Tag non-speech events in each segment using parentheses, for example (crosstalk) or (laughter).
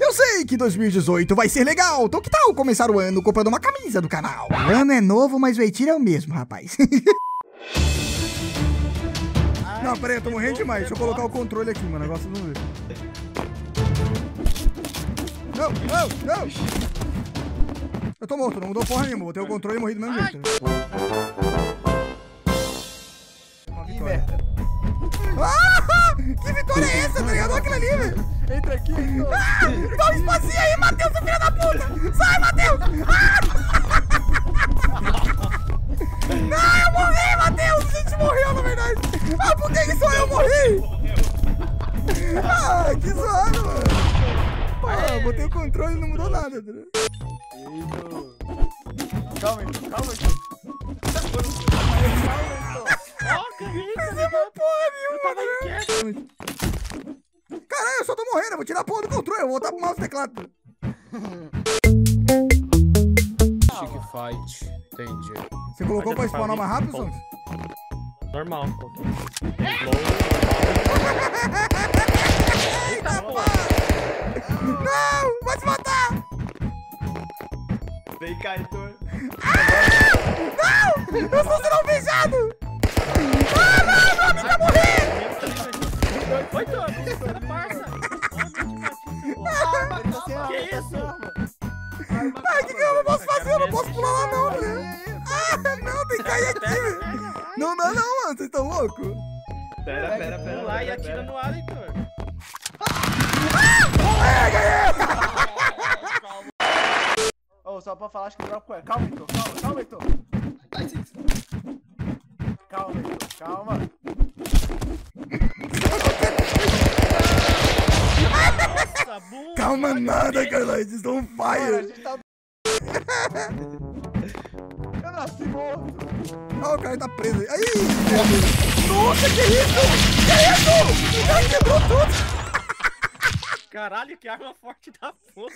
Eu sei que 2018 vai ser legal, então que tal começar o ano comprando uma camisa do canal? O ano é novo, mas o Eitir é o mesmo, rapaz. (laughs) não, peraí, eu tô morrendo demais. Deixa eu colocar o controle aqui, mano. Negócio não ver. Não, não, não! Eu tô morto, não mudou porra nenhuma. Botei o controle e morri do mesmo jeito. Né? Que merda. Ah, (laughs) que vitória é essa, tá ligado? Olha aquilo ali, velho. Entra aqui, entra. Ah, dá um espacinho aí, Matheus, filho da puta. Sai, Matheus. Ah! Não, eu morri, Matheus. A gente morreu, na verdade. Ah, por que só eu morri? Ah, que zoado, mano. Ah, botei o controle e não mudou nada, tá ligado? Calma, Heitor, calma, Heitor. Fizemos porra nenhuma, né? Tô morrendo. Eu vou tirar a porra do controle. Eu vou voltar pro mouse e teclado. Chique fight. Entendi. Você colocou pra spawnar mais rápido, Songs? Normal. Eita, porra! Não! Vai se matar! Vem cá, Heitor. Não! Eu estou sendo alvejado! Ah, não! Meu amigo vai morrer! Oi, Tony. Parça. Posso fazer? Eu não posso pular lá, não, né? Ah, não, tem que cair aqui, velho. Não dá, não, mano. Vocês estão loucos? Pera, pera, pera. Vamos lá e atira no ar, Heitor. É, ganhei! Ô, só pra falar, acho que drop com Calma, Heitor, calma, calma, Heitor. Calma, Heitor, calma. Calma nada, Carlão. Vocês estão on Mano, a fire. (laughs) Eu nasci morto. O cara tá preso aí. Aí! Nossa, que isso? Que isso? O cara quebrou tudo. Caralho, que arma forte da porra.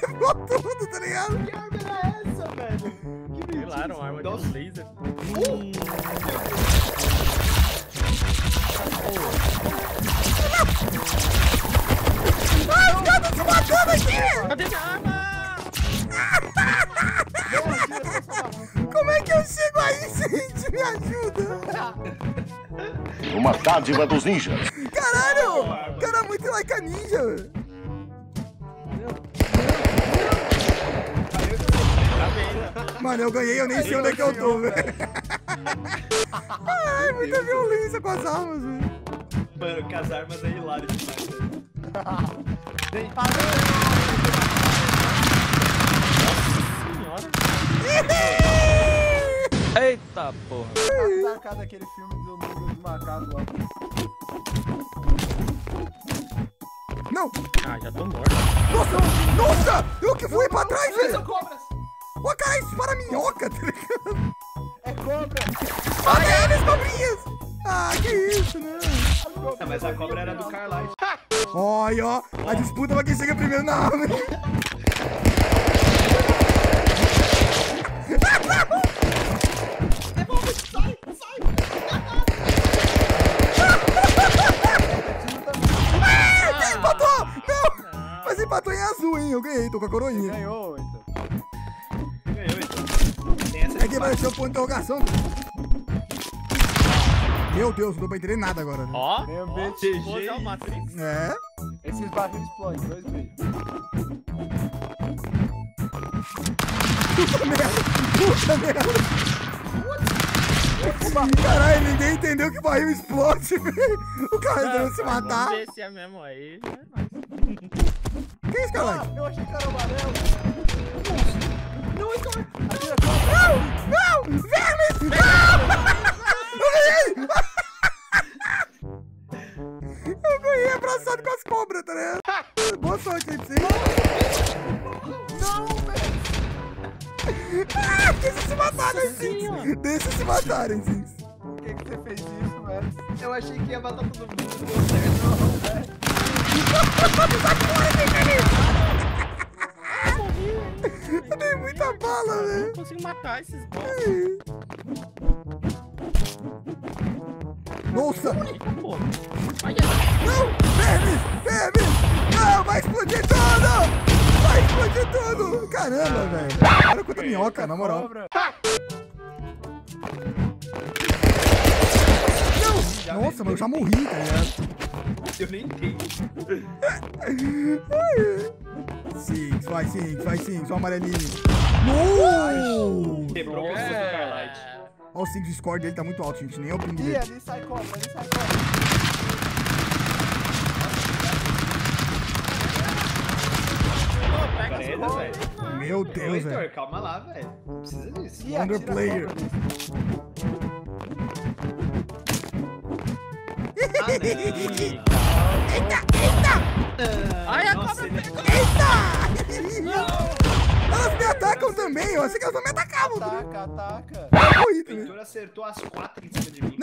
Quebrou tudo, tá ligado? Que arma era essa, velho? Que Sei lá, era uma arma de laser. Ai, Chego aí, gente? Me ajuda! Uma dádiva dos ninjas. Caralho! O cara é muito like a ninja? Mano, eu ganhei, eu nem sei onde é que eu tô, velho. Ai, muita violência com as armas, velho. Mano, com as armas é hilário demais, velho. Vem, Senhora. Eita porra. Tá cara daquele filme do mundo dos macacos lá. Não! Ah, já tô morto. Nossa! Nossa! Eu que fui pra trás, São velho! cobras! Ó, cara, isso para minhoca, tá ligado? É cobra! Olha eles, cobrinhas! Ah, que isso, né? mas a cobra era do Carlyle. Olha, ó, a disputa pra quem chega primeiro na arma. Azul, hein? Eu ganhei, tô com a coroinha. Ganhou, então. Ganhou, então. Tem essa É que vai ser o ponto de interrogação. Meu Deus, não deu pra entender nada agora. Né? Ó, Meu ó, BTG. vou usar o Matrix. É? Esses barris explodem, dois meio. Puta merda! Puta merda! Caralho, ninguém entendeu que o barril explode, (laughs) velho. O cara tentando se matar. Vamos ver se é mesmo aí. (laughs) Que isso, caralho? Ah, eu achei que era amarelo. Não! Atira Não! Não! Vermes! Não! Eu ganhei! Eu ganhei abraçado com as cobras, tá ligado? Boa sorte aí pra. Não, velho! Ah, deixa se matarem, Zins. Deixa se matarem, Zins. Que, você fez isso, velho? Eu achei que ia matar todo mundo, não deu certo, não, velho. (laughs) Eu dei muita bala, Eu velho. não consigo matar esses boss. Nossa! Não! Vermes! Vermes! Não! Vai explodir caramba, velho. Olha quanta minhoca, na moral. Não! Nossa, mas eu já morri, tá ligado? Eu nem entendi. Sinks, vai Sinks, vai Sinks, ó o amarelinho. No! Quebrou o Carlight. Ó o Sinks, o score dele tá muito alto, gente. Nem é o ping Ih, ali sai cobra, ali sai Credo, as velho. Meu Deus, velho. calma lá, velho. Não precisa disso. Wonder player. Ah, não. Ai, a cobra é Elas me atacam também, eu achei que elas não me atacavam. Ataca, ataca. O Heitor acertou as quatro em cima de mim.